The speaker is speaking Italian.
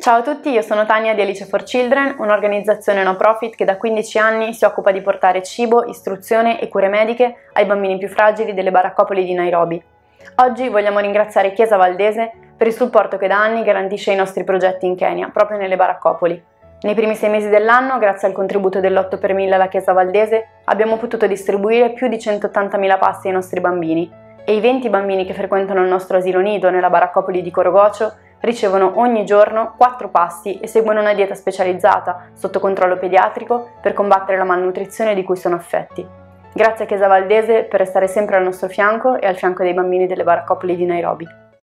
Ciao a tutti, io sono Tania di Alice for Children, un'organizzazione no profit che da 15 anni si occupa di portare cibo, istruzione e cure mediche ai bambini più fragili delle baraccopoli di Nairobi. Oggi vogliamo ringraziare Chiesa Valdese per il supporto che da anni garantisce i nostri progetti in Kenya, proprio nelle baraccopoli. Nei primi sei mesi dell'anno, grazie al contributo dell'8 per 1000 alla Chiesa Valdese, abbiamo potuto distribuire più di 180.000 pasti ai nostri bambini e i 20 bambini che frequentano il nostro asilo nido nella baraccopoli di Corogocio ricevono ogni giorno 4 pasti e seguono una dieta specializzata sotto controllo pediatrico per combattere la malnutrizione di cui sono affetti. Grazie a Chiesa Valdese per restare sempre al nostro fianco e al fianco dei bambini delle baraccopoli di Nairobi.